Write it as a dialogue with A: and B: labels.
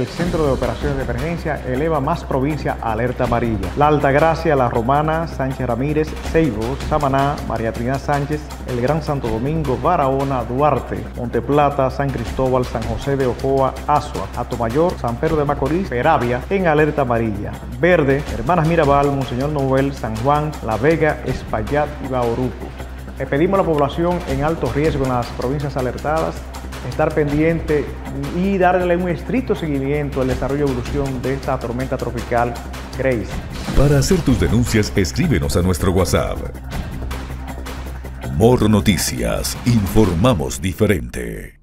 A: El Centro de Operaciones de Emergencia eleva más provincia a alerta amarilla. La Altagracia, La Romana, Sánchez Ramírez, Ceibo, Samaná, María Trinidad Sánchez, El Gran Santo Domingo, Barahona, Duarte, Monteplata, San Cristóbal, San José de Ocoa, Asua, Atomayor, San Pedro de Macorís, Peravia en alerta amarilla. Verde, Hermanas Mirabal, Monseñor Noel, San Juan, La Vega, Espaillat y Bauruco. Pedimos a la población en alto riesgo en las provincias alertadas estar pendiente y darle un estricto seguimiento al desarrollo y evolución de esta tormenta tropical Grace.
B: Para hacer tus denuncias, escríbenos a nuestro WhatsApp. Moro Noticias, informamos diferente.